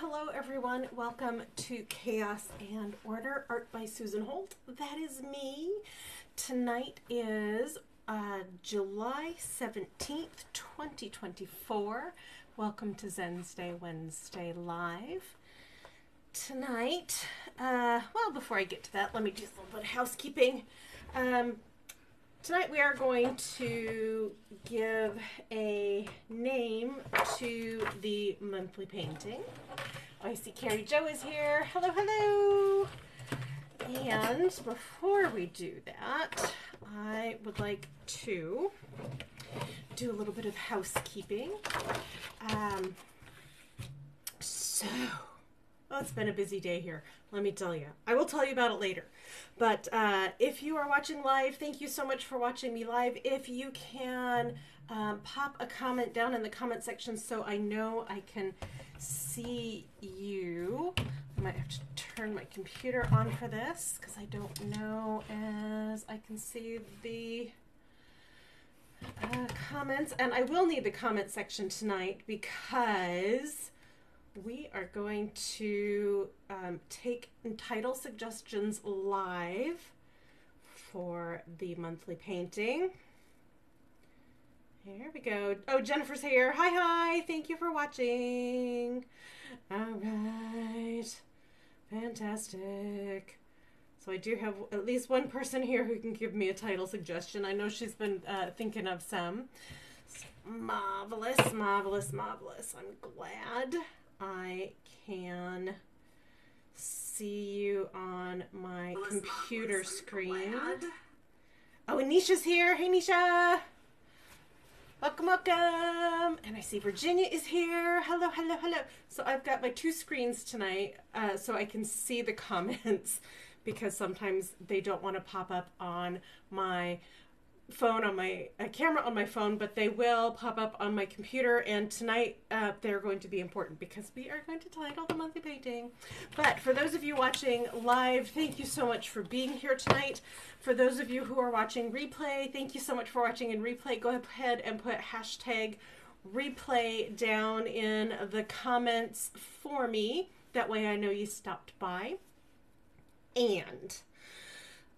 hello, everyone. Welcome to Chaos and Order, art by Susan Holt. That is me. Tonight is uh, July 17th, 2024. Welcome to Zen's Day Wednesday Live. Tonight, uh, well, before I get to that, let me do a little bit of housekeeping. Um, Tonight we are going to give a name to the monthly painting. I see Carrie Joe is here. Hello, hello. And before we do that, I would like to do a little bit of housekeeping. Um, so, well, it's been a busy day here. Let me tell you. I will tell you about it later. But uh, if you are watching live, thank you so much for watching me live. If you can um, pop a comment down in the comment section so I know I can see you. I might have to turn my computer on for this because I don't know as I can see the uh, comments. And I will need the comment section tonight because we are going to um, take title suggestions live for the monthly painting. Here we go. Oh, Jennifer's here. Hi, hi. Thank you for watching. All right. Fantastic. So I do have at least one person here who can give me a title suggestion. I know she's been uh, thinking of some. Marvelous, marvelous, marvelous. I'm glad. I can see you on my computer screen. Oh, Anisha's here. Hey, Nisha. Welcome, welcome. And I see Virginia is here. Hello, hello, hello. So I've got my two screens tonight uh, so I can see the comments because sometimes they don't want to pop up on my phone on my a camera on my phone but they will pop up on my computer and tonight uh, they're going to be important because we are going to title the monthly painting. But for those of you watching live thank you so much for being here tonight. For those of you who are watching replay thank you so much for watching in replay. Go ahead and put hashtag replay down in the comments for me. That way I know you stopped by. And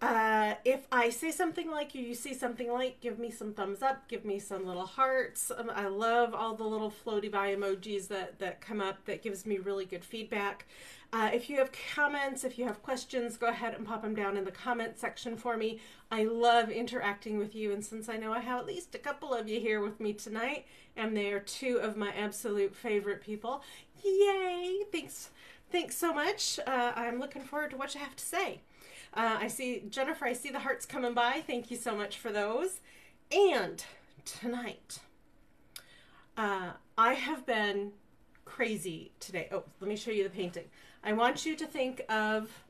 uh, if I say something like you, you see something like, give me some thumbs up, give me some little hearts. Um, I love all the little floaty by emojis that, that come up that gives me really good feedback. Uh, if you have comments, if you have questions, go ahead and pop them down in the comment section for me. I love interacting with you, and since I know I have at least a couple of you here with me tonight, and they are two of my absolute favorite people, yay! Thanks, thanks so much. Uh, I'm looking forward to what you have to say. Uh, I see, Jennifer, I see the hearts coming by. Thank you so much for those. And tonight, uh, I have been crazy today. Oh, let me show you the painting. I want you to think of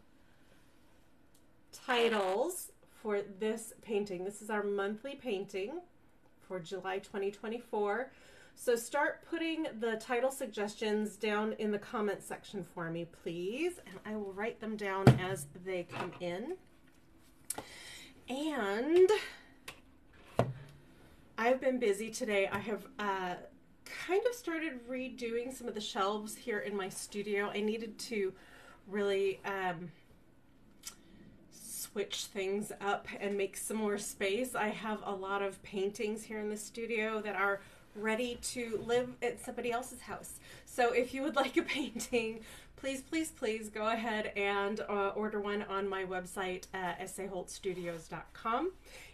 titles for this painting. This is our monthly painting for July 2024. So start putting the title suggestions down in the comment section for me, please, and I will write them down as they come in. And I've been busy today. I have uh, kind of started redoing some of the shelves here in my studio. I needed to really um, switch things up and make some more space. I have a lot of paintings here in the studio that are ready to live at somebody else's house. So if you would like a painting, please, please, please go ahead and uh, order one on my website, at saholtstudios.com.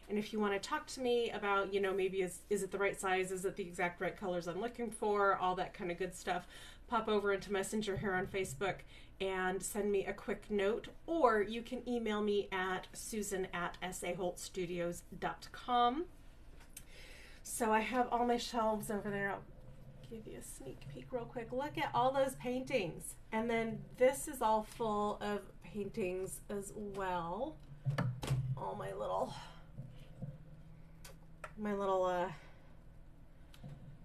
And if you want to talk to me about, you know, maybe is, is it the right size? Is it the exact right colors I'm looking for? All that kind of good stuff. Pop over into Messenger here on Facebook and send me a quick note, or you can email me at susan at saholtstudios.com. So I have all my shelves over there. I'll give you a sneak peek real quick. Look at all those paintings. And then this is all full of paintings as well. All my little my little uh,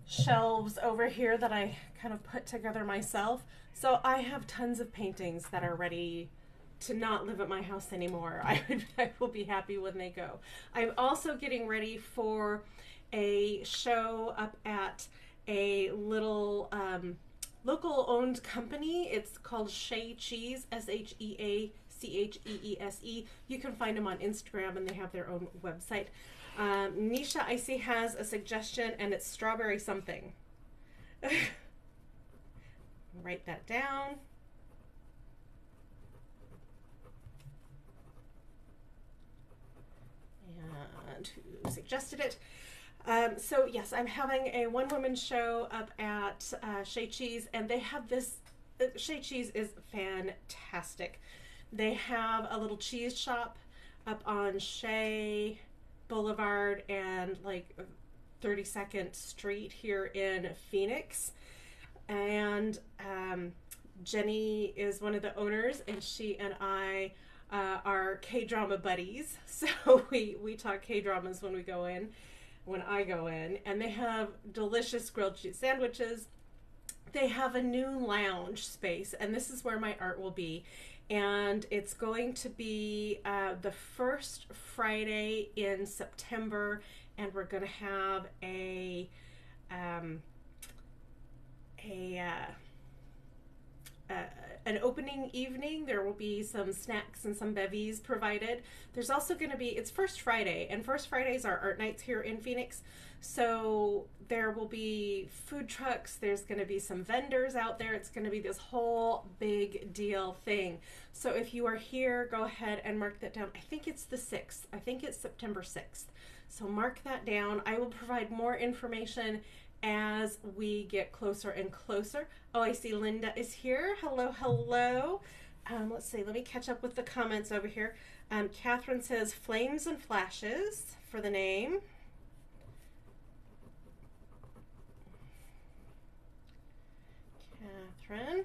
shelves over here that I kind of put together myself. So I have tons of paintings that are ready to not live at my house anymore. I, would, I will be happy when they go. I'm also getting ready for a show up at a little um, local owned company. It's called Shea Cheese, S H E A C H E E S E. You can find them on Instagram and they have their own website. Um, Nisha Icy has a suggestion and it's strawberry something. Write that down. And who suggested it? Um, so yes, I'm having a one woman show up at uh, Shea Cheese, and they have this. Uh, Shea Cheese is fantastic. They have a little cheese shop up on Shea Boulevard and like 32nd Street here in Phoenix, and um, Jenny is one of the owners, and she and I. Uh, are K drama buddies, so we we talk K dramas when we go in, when I go in, and they have delicious grilled cheese sandwiches. They have a new lounge space, and this is where my art will be. And it's going to be uh, the first Friday in September, and we're going to have a um, a uh, an opening evening. There will be some snacks and some bevies provided. There's also going to be, it's First Friday, and First Fridays are art nights here in Phoenix. So there will be food trucks, there's going to be some vendors out there. It's going to be this whole big deal thing. So if you are here, go ahead and mark that down. I think it's the 6th, I think it's September 6th. So mark that down. I will provide more information as we get closer and closer. Oh, I see Linda is here. Hello, hello. Um, let's see, let me catch up with the comments over here. Um, Catherine says flames and flashes for the name. Catherine.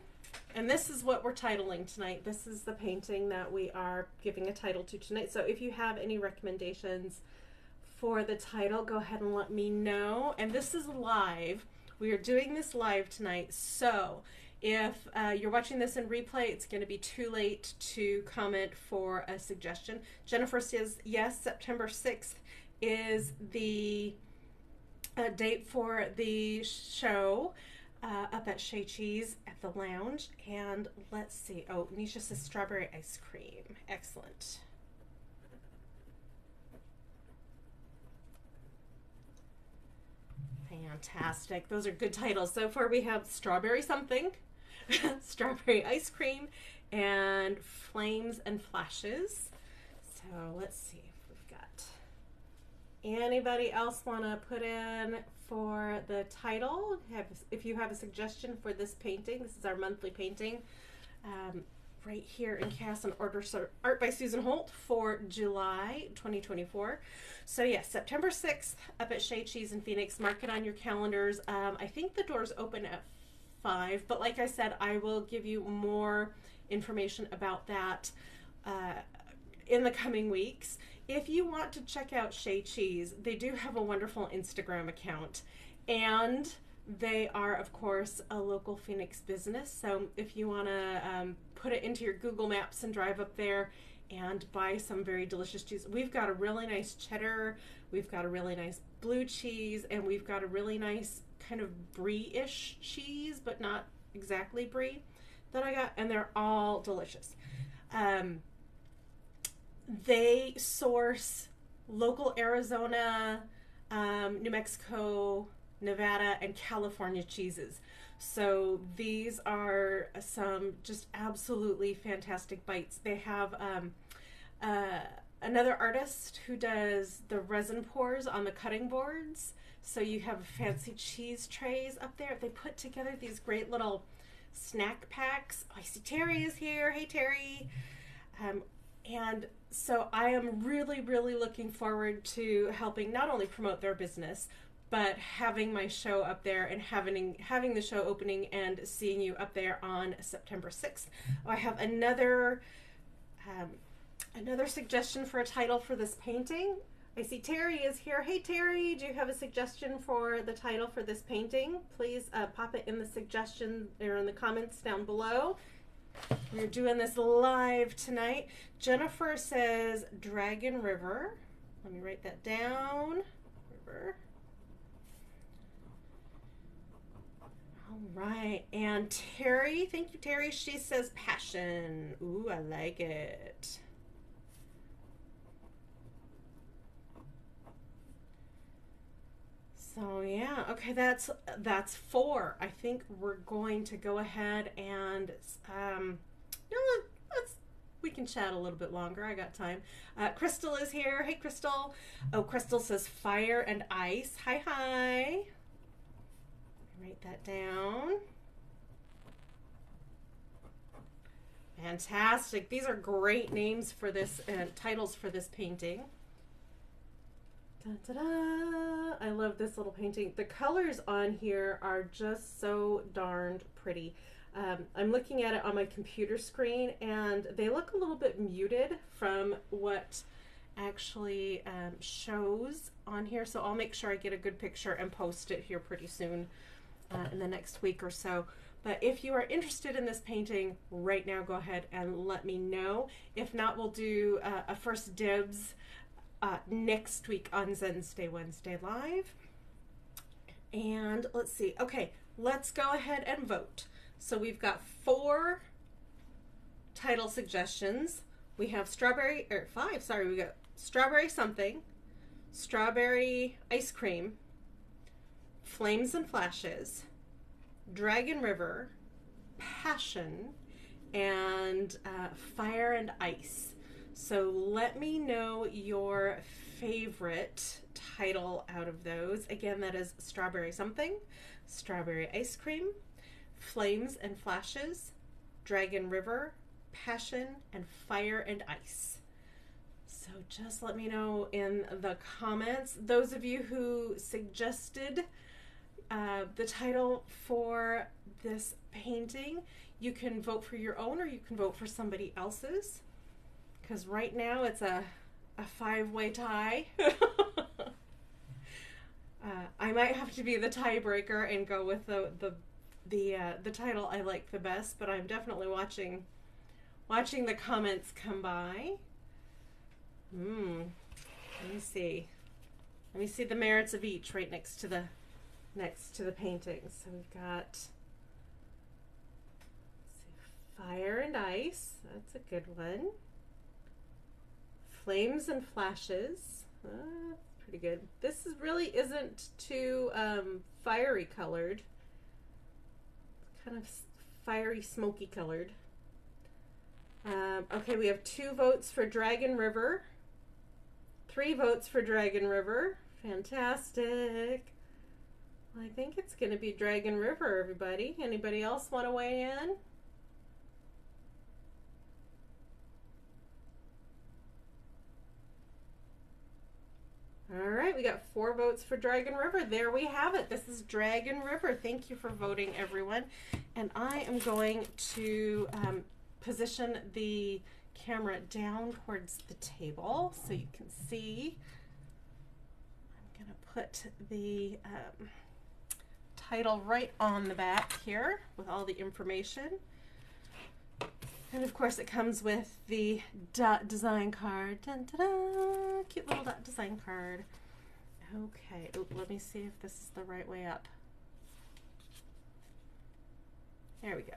And this is what we're titling tonight. This is the painting that we are giving a title to tonight. So if you have any recommendations, for the title, go ahead and let me know. And this is live. We are doing this live tonight. So if uh, you're watching this in replay, it's going to be too late to comment for a suggestion. Jennifer says, yes, September 6th is the uh, date for the show. Uh, up at Shea Cheese at the lounge. And let's see. Oh, Nisha says strawberry ice cream. Excellent. Fantastic. Those are good titles. So far, we have Strawberry Something, Strawberry Ice Cream, and Flames and Flashes. So let's see if we've got anybody else want to put in for the title. Have, if you have a suggestion for this painting, this is our monthly painting. Um, right here in Chaos and Order Art by Susan Holt for July 2024. So yes, September 6th up at Shea Cheese in Phoenix. Mark it on your calendars. Um, I think the doors open at 5, but like I said, I will give you more information about that uh, in the coming weeks. If you want to check out Shea Cheese, they do have a wonderful Instagram account. And they are, of course, a local Phoenix business. So if you want to um, put it into your Google Maps and drive up there and buy some very delicious cheese, we've got a really nice cheddar, we've got a really nice blue cheese, and we've got a really nice kind of brie ish cheese, but not exactly brie that I got, and they're all delicious. Um, they source local Arizona, um, New Mexico, Nevada, and California cheeses. So these are some just absolutely fantastic bites. They have um, uh, another artist who does the resin pours on the cutting boards. So you have fancy cheese trays up there. They put together these great little snack packs. Oh, I see Terry is here. Hey, Terry. Um, and so I am really, really looking forward to helping not only promote their business, but having my show up there and having having the show opening and seeing you up there on September 6th. I have another um, another suggestion for a title for this painting. I see Terry is here. Hey Terry, do you have a suggestion for the title for this painting? Please uh, pop it in the suggestion or in the comments down below. We're doing this live tonight. Jennifer says Dragon River. Let me write that down. River. All right. And Terry, thank you, Terry. She says passion. Ooh, I like it. So yeah, okay, that's that's four. I think we're going to go ahead and um, know, let's we can chat a little bit longer. I got time. Uh, Crystal is here. Hey, Crystal. Oh, Crystal says fire and ice. Hi, hi. That down. Fantastic. These are great names for this, uh, titles for this painting. Da, da, da. I love this little painting. The colors on here are just so darned pretty. Um, I'm looking at it on my computer screen and they look a little bit muted from what actually um, shows on here. So I'll make sure I get a good picture and post it here pretty soon uh, in the next week or so. But if you are interested in this painting right now, go ahead and let me know. If not, we'll do uh, a first dibs uh, next week on Zen Wednesday Live. And let's see. Okay, let's go ahead and vote. So we've got four title suggestions. We have strawberry, or five, sorry, we got strawberry something, strawberry ice cream, flames and flashes, dragon river, passion, and uh, fire and ice. So let me know your favorite title out of those. Again, that is Strawberry Something, Strawberry Ice Cream, Flames and Flashes, Dragon River, Passion, and Fire and Ice. So just let me know in the comments. Those of you who suggested uh, the title for this painting, you can vote for your own or you can vote for somebody else's because right now it's a, a five way tie. uh, I might have to be the tiebreaker and go with the the the uh, the title I like the best, but I'm definitely watching watching the comments come by. Hmm. Let me see. Let me see the merits of each right next to the next to the paintings. So we've got fire and ice. That's a good one. Flames and Flashes. Uh, pretty good. This is really isn't too um, fiery colored. Kind of fiery, smoky colored. Um, okay, we have two votes for Dragon River. Three votes for Dragon River. Fantastic. I think it's going to be Dragon River, everybody. Anybody else want to weigh in? All right, we got four votes for Dragon River. There we have it. This is Dragon River. Thank you for voting, everyone. And I am going to um, position the camera down towards the table so you can see. I'm going to put the um, title right on the back here with all the information. And of course, it comes with the dot design card. Dun, cute little dot design card. Okay, let me see if this is the right way up. There we go.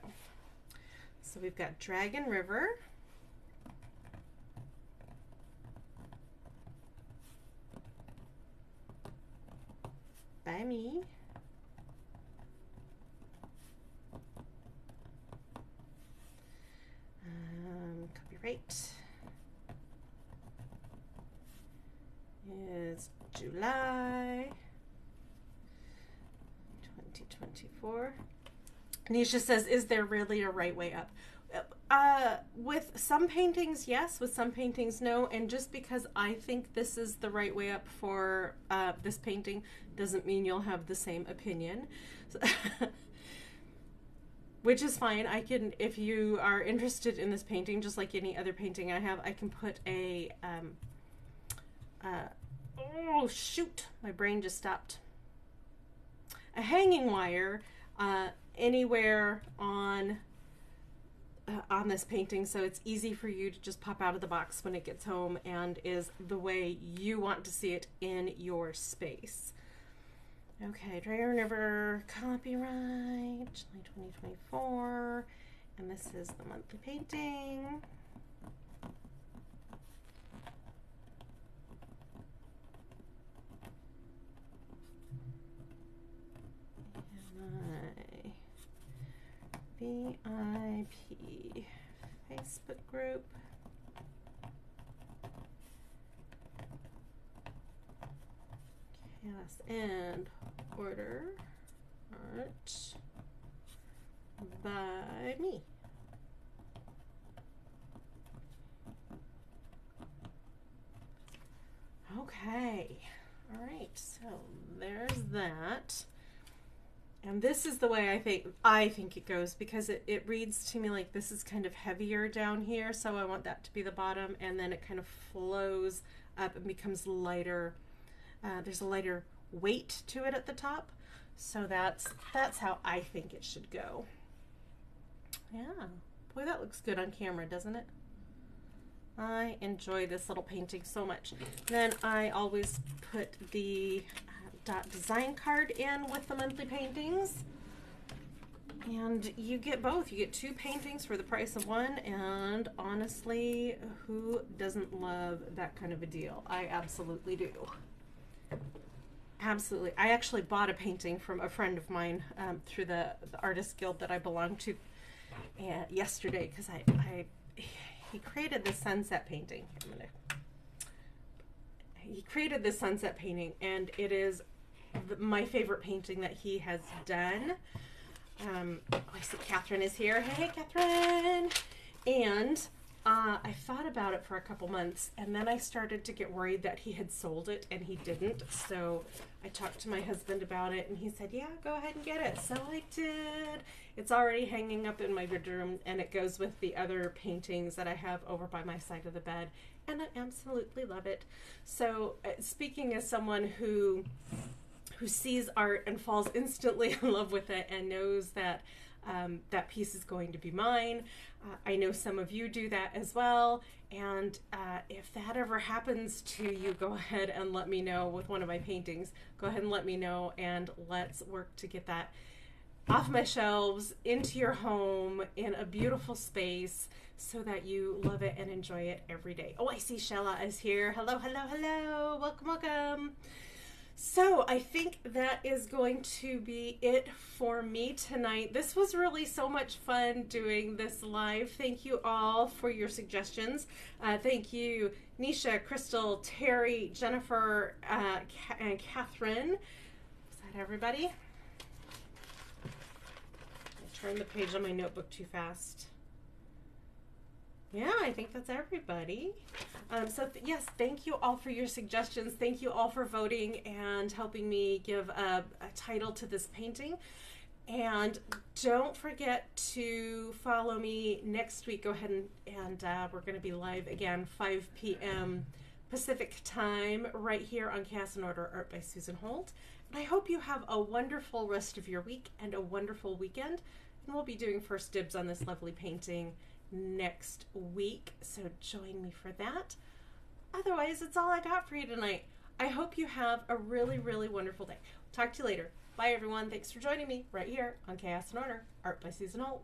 So we've got Dragon River. By me. Right is July 2024. Nisha says, is there really a right way up? Uh, with some paintings, yes. With some paintings, no. And just because I think this is the right way up for uh, this painting doesn't mean you'll have the same opinion. which is fine. I can, if you are interested in this painting, just like any other painting I have, I can put a, um, uh, oh shoot, my brain just stopped. A hanging wire uh, anywhere on uh, on this painting, so it's easy for you to just pop out of the box when it gets home and is the way you want to see it in your space. Okay, Dragon River copyright, July 2024. And this is the monthly painting. VIP Facebook group. Chaos and order art by me. Okay. All right. So there's that. And this is the way I think I think it goes because it, it reads to me like this is kind of heavier down here, so I want that to be the bottom, and then it kind of flows up and becomes lighter. Uh, there's a lighter weight to it at the top, so that's that's how I think it should go. Yeah, boy, that looks good on camera, doesn't it? I enjoy this little painting so much. Then I always put the dot design card in with the monthly paintings. And you get both. You get two paintings for the price of one. And honestly, who doesn't love that kind of a deal? I absolutely do. Absolutely. I actually bought a painting from a friend of mine um, through the, the Artist Guild that I belong to uh, yesterday because I, I he created this sunset painting. I'm gonna he created this sunset painting and it is my favorite painting that he has done. Um, oh, I see Catherine is here. Hey, Catherine! And uh, I thought about it for a couple months, and then I started to get worried that he had sold it, and he didn't. So I talked to my husband about it, and he said, "Yeah, go ahead and get it." So I did. It's already hanging up in my bedroom, and it goes with the other paintings that I have over by my side of the bed, and I absolutely love it. So, uh, speaking as someone who who sees art and falls instantly in love with it and knows that um, that piece is going to be mine. Uh, I know some of you do that as well. And uh, if that ever happens to you, go ahead and let me know with one of my paintings. Go ahead and let me know, and let's work to get that off my shelves into your home in a beautiful space so that you love it and enjoy it every day. Oh, I see Shella is here. Hello, hello, hello. Welcome, welcome. So I think that is going to be it for me tonight. This was really so much fun doing this live. Thank you all for your suggestions. Uh, thank you, Nisha, Crystal, Terry, Jennifer, uh, and Catherine. Is that everybody? I turned the page on my notebook too fast. Yeah, I think that's everybody. Um, so, th- yes, thank you all for your suggestions. Thank you all for voting and helping me give a, a title to this painting. And don't forget to follow me next week. Go ahead and, and uh, we're going to be live again, 5 p.m. Pacific time, right here on Chaos and Order Art by Susan Holt. And I hope you have a wonderful rest of your week and a wonderful weekend. And we'll be doing first dibs on this lovely painting next week. So join me for that. Otherwise, it's all I got for you tonight. I hope you have a really, really wonderful day. Talk to you later. Bye, everyone. Thanks for joining me right here on Chaos and Order, Art by Susan Holt.